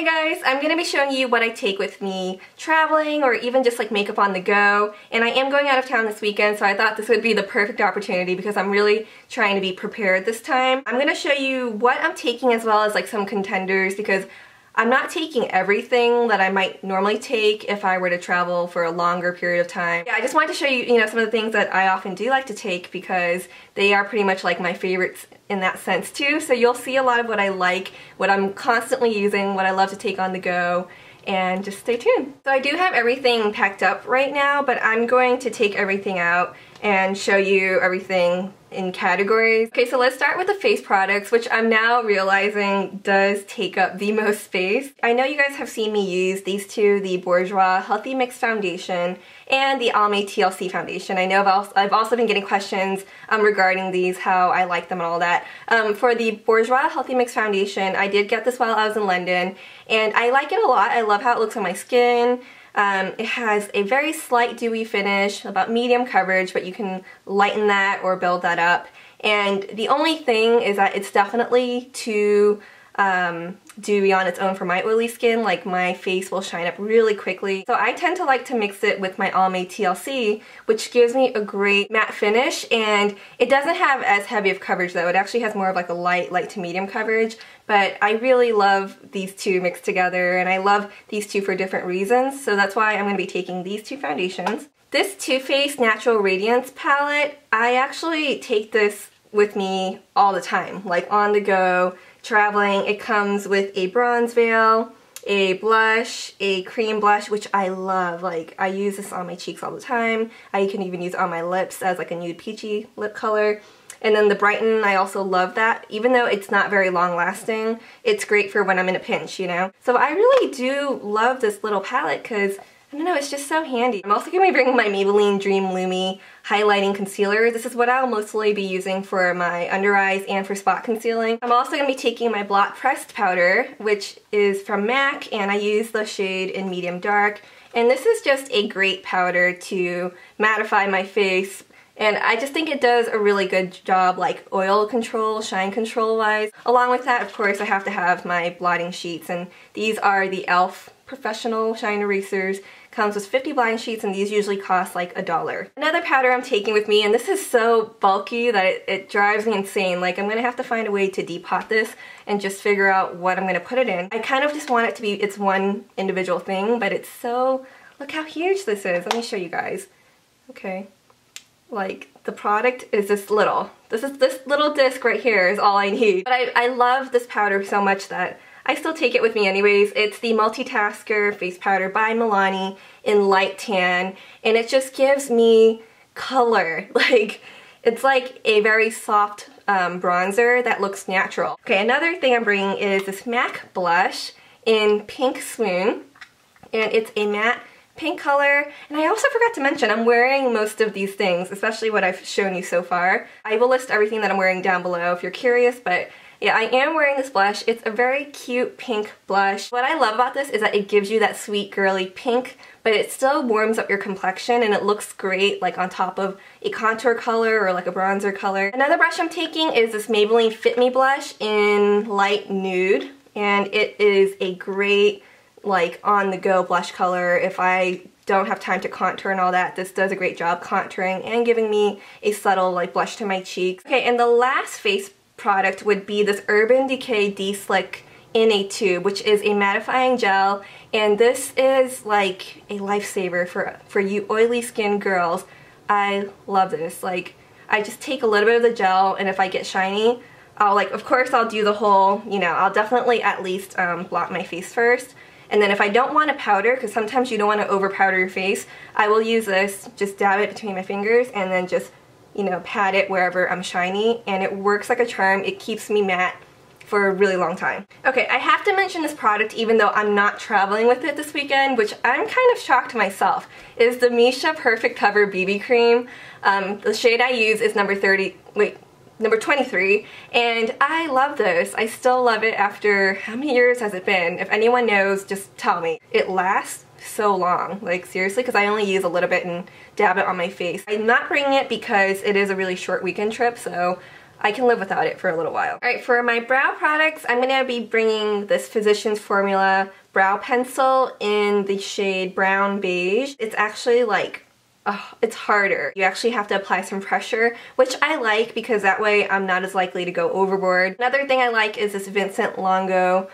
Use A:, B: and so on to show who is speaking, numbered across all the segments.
A: Hey guys, I'm going to be showing you what I take with me traveling or even just like makeup on the go. And I am going out of town this weekend, so I thought this would be the perfect opportunity because I'm really trying to be prepared this time. I'm going to show you what I'm taking as well as like some contenders because I'm not taking everything that I might normally take if I were to travel for a longer period of time. Yeah, I just wanted to show you, you know, some of the things that I often do like to take because they are pretty much like my favorites in that sense too. So you'll see a lot of what I like, what I'm constantly using, what I love to take on the go, and just stay tuned. So I do have everything packed up right now, but I'm going to take everything out and show you everything in categories. Okay, so let's start with the face products, which I'm now realizing does take up the most space. I know you guys have seen me use these two, the Bourjois Healthy Mix Foundation and the Almay TLC Foundation. I know I've also, I've also been getting questions um, regarding these, how I like them and all that. Um, for the Bourjois Healthy Mix Foundation, I did get this while I was in London, and I like it a lot. I love how it looks on my skin. Um, it has a very slight dewy finish, about medium coverage, but you can lighten that or build that up. And the only thing is that it's definitely too um, dewy on its own for my oily skin, like my face will shine up really quickly. So I tend to like to mix it with my Almay TLC, which gives me a great matte finish, and it doesn't have as heavy of coverage though. It actually has more of like a light, light to medium coverage, but I really love these two mixed together, and I love these two for different reasons, so that's why I'm going to be taking these two foundations. This Too Faced Natural Radiance palette, I actually take this with me all the time, like on the go, traveling. It comes with a bronze veil, a blush, a cream blush, which I love. Like, I use this on my cheeks all the time. I can even use it on my lips as like a nude peachy lip color. And then the Brighten, I also love that. Even though it's not very long lasting, it's great for when I'm in a pinch, you know? So I really do love this little palette because I don't know, it's just so handy. I'm also going to be bringing my Maybelline Dream Lumi Highlighting Concealer. This is what I'll mostly be using for my under eyes and for spot concealing. I'm also going to be taking my Blot Pressed Powder, which is from MAC, and I use the shade in Medium Dark. And this is just a great powder to mattify my face, and I just think it does a really good job like oil control, shine control wise. Along with that, of course, I have to have my blotting sheets and these are the e.l.f. Professional Shine Erasers. Comes with 50 blotting sheets and these usually cost like a dollar. Another powder I'm taking with me and this is so bulky that it, it drives me insane. Like I'm gonna have to find a way to depot this and just figure out what I'm gonna put it in. I kind of just want it to be its one individual thing but it's so, look how huge this is. Let me show you guys. Okay, like the product is this little. This is this little disc right here is all I need. But I, I love this powder so much that I still take it with me anyways. It's the Multitasker Face Powder by Milani in Light Tan and it just gives me color. Like it's like a very soft um, bronzer that looks natural. Okay, another thing I'm bringing is this MAC blush in Pink Swoon and it's a matte pink color. And I also forgot to mention, I'm wearing most of these things, especially what I've shown you so far. I will list everything that I'm wearing down below if you're curious, but yeah, I am wearing this blush. It's a very cute pink blush. What I love about this is that it gives you that sweet girly pink, but it still warms up your complexion and it looks great like on top of a contour color or like a bronzer color. Another brush I'm taking is this Maybelline Fit Me blush in light nude and it is a great like on the go blush color if I don't have time to contour and all that. This does a great job contouring and giving me a subtle like blush to my cheeks. Okay, and the last face product would be this Urban Decay De-Slick in a tube, which is a mattifying gel, and this is like a lifesaver for, for you oily skin girls. I love this. Like, I just take a little bit of the gel, and if I get shiny, I'll like, of course I'll do the whole, you know, I'll definitely at least um, blot my face first, and then if I don't want to powder, because sometimes you don't want to over powder your face, I will use this, just dab it between my fingers and then just, you know, pat it wherever I'm shiny. And it works like a charm. It keeps me matte for a really long time. Okay, I have to mention this product even though I'm not traveling with it this weekend, which I'm kind of shocked myself, is the Missha Perfect Cover BB Cream. Um, the shade I use is number 30, wait, number 23 and I love this. I still love it after how many years has it been? If anyone knows just tell me. It lasts so long like seriously because I only use a little bit and dab it on my face. I'm not bringing it because it is a really short weekend trip so I can live without it for a little while. Alright, for my brow products, I'm going to be bringing this Physicians Formula brow pencil in the shade Brown Beige. It's actually like Oh, it's harder. You actually have to apply some pressure, which I like because that way I'm not as likely to go overboard. Another thing I like is this Vincent Longo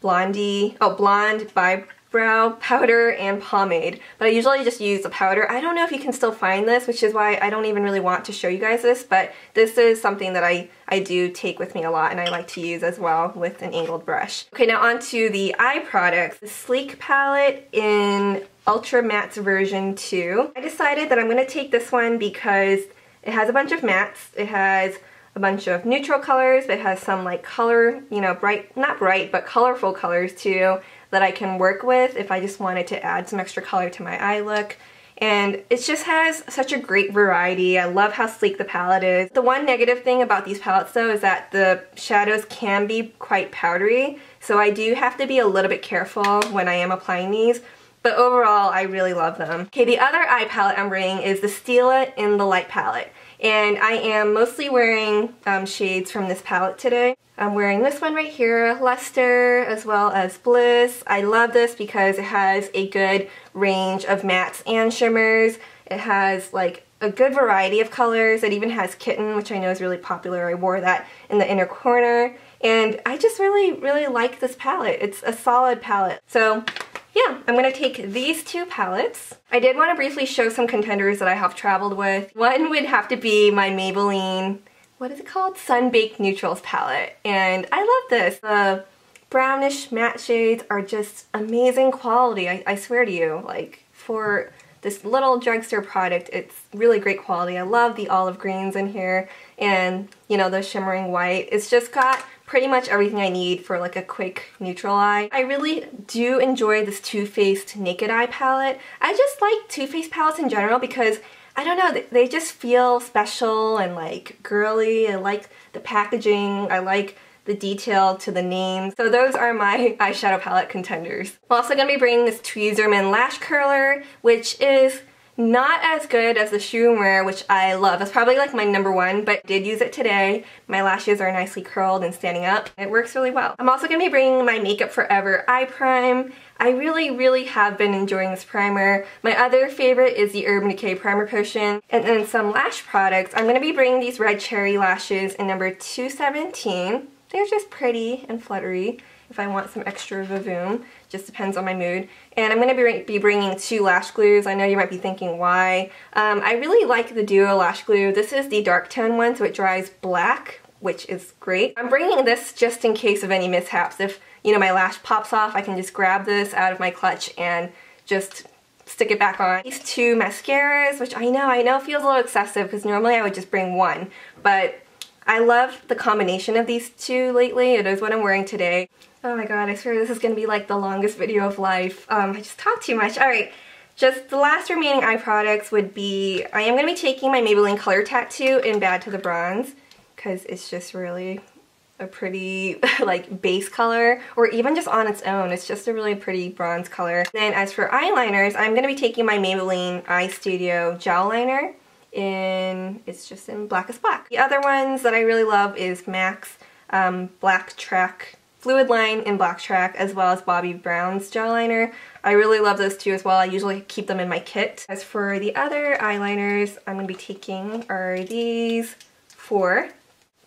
A: Blondie, oh, Blonde by brow powder and pomade but I usually just use the powder I don't know if you can still find this which is why I don't even really want to show you guys this but this is something that I I do take with me a lot and I like to use as well with an angled brush okay now on to the eye products the sleek palette in ultra mattes version 2 I decided that I'm gonna take this one because it has a bunch of mattes it has a bunch of neutral colors, it has some like color, you know, bright, not bright, but colorful colors too that I can work with if I just wanted to add some extra color to my eye look. And it just has such a great variety. I love how sleek the palette is. The one negative thing about these palettes though is that the shadows can be quite powdery. So I do have to be a little bit careful when I am applying these. But overall, I really love them. Okay, the other eye palette I'm bringing is the Stila in the Light palette. And I am mostly wearing um, shades from this palette today. I'm wearing this one right here, Luster, as well as Bliss. I love this because it has a good range of mattes and shimmers. It has like a good variety of colors. It even has Kitten, which I know is really popular. I wore that in the inner corner. And I just really, really like this palette. It's a solid palette. So yeah, I'm gonna take these two palettes. I did want to briefly show some contenders that I have traveled with. One would have to be my Maybelline what is it called? Sunbaked Neutrals palette. And I love this. The brownish matte shades are just amazing quality. I, I swear to you, like for this little drugstore product, it's really great quality. I love the olive greens in here and, you know, the shimmering white. It's just got pretty much everything I need for like a quick neutral eye. I really do enjoy this Too Faced Naked Eye palette. I just like Too Faced palettes in general because I don't know, they just feel special and like girly. I like the packaging. I like the detail to the name. So those are my eyeshadow palette contenders. I'm also going to be bringing this Tweezerman Lash Curler, which is not as good as the Wear, which I love. It's probably like my number one, but did use it today. My lashes are nicely curled and standing up. It works really well. I'm also going to be bringing my Make Up For Ever Eye Prime. I really, really have been enjoying this primer. My other favorite is the Urban Decay Primer Potion. And then some lash products. I'm going to be bringing these Red Cherry lashes in number 217. They're just pretty and fluttery I want some extra vavoom. Just depends on my mood. And I'm going to be bringing two lash glues. I know you might be thinking why. Um, I really like the Duo lash glue. This is the dark tone one, so it dries black, which is great. I'm bringing this just in case of any mishaps. If, you know, my lash pops off, I can just grab this out of my clutch and just stick it back on. These two mascaras, which I know, I know feels a little excessive because normally I would just bring one, but I love the combination of these two lately. It is what I'm wearing today. Oh my god, I swear this is going to be like the longest video of life. Um, I just talk too much. Alright, just the last remaining eye products would be, I am going to be taking my Maybelline Color Tattoo in Bad to the Bronze because it's just really a pretty like base color or even just on its own it's just a really pretty bronze color. Then as for eyeliners I'm going to be taking my Maybelline Eye Studio gel liner in, it's just in Blackest Black. The other ones that I really love is MAC um, Black Track Fluid Line in Black Track as well as Bobbi Brown's gel liner. I really love those two as well. I usually keep them in my kit. As for the other eyeliners I'm going to be taking are these four.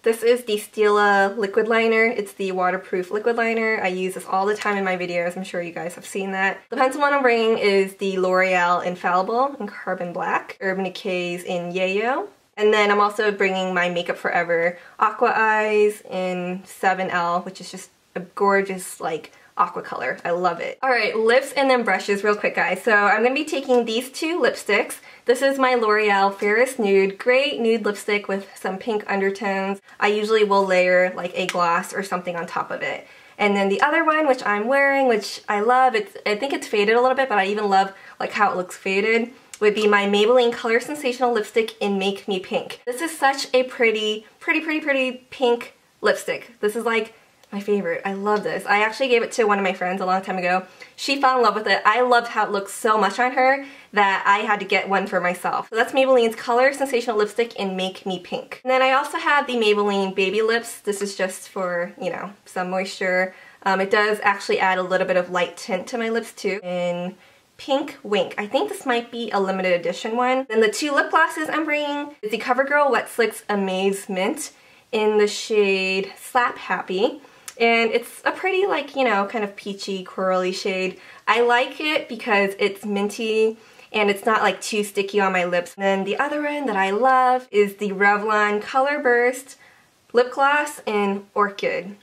A: This is the Stila liquid liner. It's the waterproof liquid liner. I use this all the time in my videos. I'm sure you guys have seen that. The pencil one I'm bringing is the L'Oreal Infallible in Carbon Black, Urban Decay's in Yayo. And then I'm also bringing my Make Up For Ever Aqua Eyes in 7L, which is just a gorgeous like aqua color. I love it. Alright, lips and then brushes real quick guys. So I'm to be taking these two lipsticks. This is my L'Oreal Fairest Nude. Great nude lipstick with some pink undertones. I usually will layer like a gloss or something on top of it. And then the other one, which I'm wearing, which I love, it's I think it's faded a little bit, but I even love like how it looks faded, would be my Maybelline Color Sensational Lipstick in Make Me Pink. This is such a pretty, pretty, pretty, pretty pink lipstick. This is like my favorite. I love this. I actually gave it to one of my friends a long time ago. She fell in love with it. I loved how it looked so much on her that I had to get one for myself. So that's Maybelline's Color Sensational Lipstick in Make Me Pink. And then I also have the Maybelline Baby Lips. This is just for, you know, some moisture. Um, it does actually add a little bit of light tint to my lips too. In Pink Wink. I think this might be a limited edition one. Then the two lip glosses I'm bringing is the CoverGirl Wet Slicks Amaze Mint in the shade Slap Happy. And it's a pretty like, you know, kind of peachy, corally shade. I like it because it's minty and it's not like too sticky on my lips. And then the other one that I love is the Revlon Color Burst Lip Gloss in Orchid.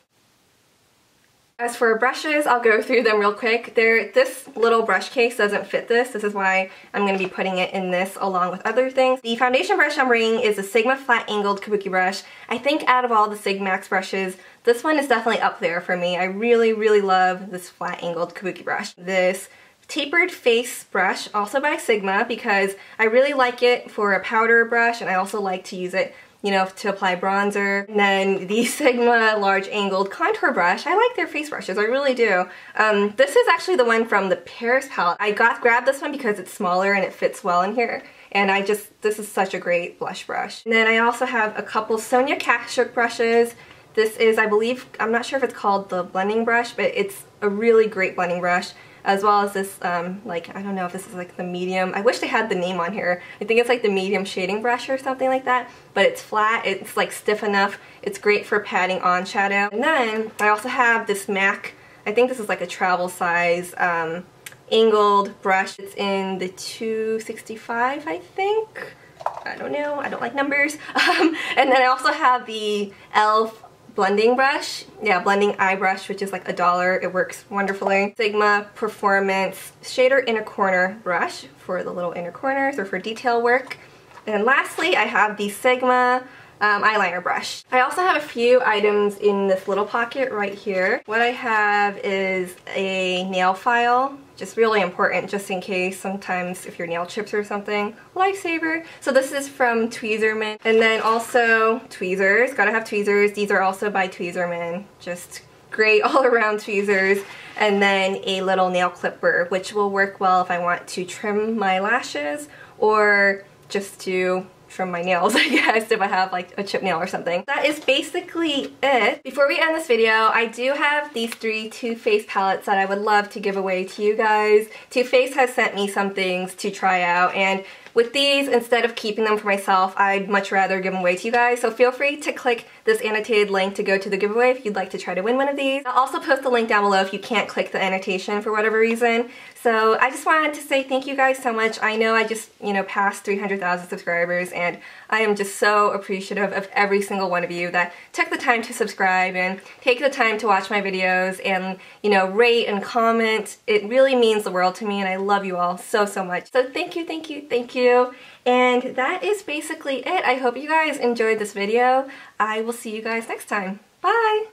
A: As for brushes, I'll go through them real quick. There, this little brush case doesn't fit this. This is why I'm going to be putting it in this along with other things. The foundation brush I'm bringing is a Sigma Flat Angled Kabuki brush. I think out of all the Sigma's brushes, this one is definitely up there for me. I really, really love this flat angled kabuki brush. This tapered face brush, also by Sigma, because I really like it for a powder brush and I also like to use it you know, to apply bronzer. And then the Sigma large angled contour brush. I like their face brushes, I really do. Um, this is actually the one from the Paris palette. I got grabbed this one because it's smaller and it fits well in here. And I just, this is such a great blush brush. And then I also have a couple Sonia Kashuk brushes. This is, I believe, I'm not sure if it's called the blending brush, but it's a really great blending brush as well as this, um, like, I don't know if this is like the medium, I wish they had the name on here. I think it's like the medium shading brush or something like that, but it's flat, it's like stiff enough, it's great for patting on shadow. And then I also have this MAC, I think this is like a travel size, um, angled brush. It's in the 265, I think. I don't know, I don't like numbers. Um, and then I also have the e.l.f blending brush. Yeah, blending eye brush, which is like a dollar. It works wonderfully. Sigma Performance Shader Inner Corner brush for the little inner corners or for detail work. And lastly, I have the Sigma um, eyeliner brush. I also have a few items in this little pocket right here. What I have is a nail file just really important just in case sometimes if your nail chips or something lifesaver. So this is from Tweezerman. And then also tweezers gotta have tweezers. These are also by Tweezerman. Just great all around tweezers. And then a little nail clipper which will work well if I want to trim my lashes or just to from my nails, I guess, if I have like a chip nail or something. That is basically it. Before we end this video, I do have these three Too Faced palettes that I would love to give away to you guys. Too Faced has sent me some things to try out and with these, instead of keeping them for myself, I'd much rather give them away to you guys. So feel free to click this annotated link to go to the giveaway if you'd like to try to win one of these. I'll also post the link down below if you can't click the annotation for whatever reason. So I just wanted to say thank you guys so much. I know I just, you know, passed 300,000 subscribers and I am just so appreciative of every single one of you that took the time to subscribe and take the time to watch my videos and, you know, rate and comment. It really means the world to me and I love you all so, so much. So thank you, thank you, thank you. And that is basically it. I hope you guys enjoyed this video. I will see you guys next time. Bye!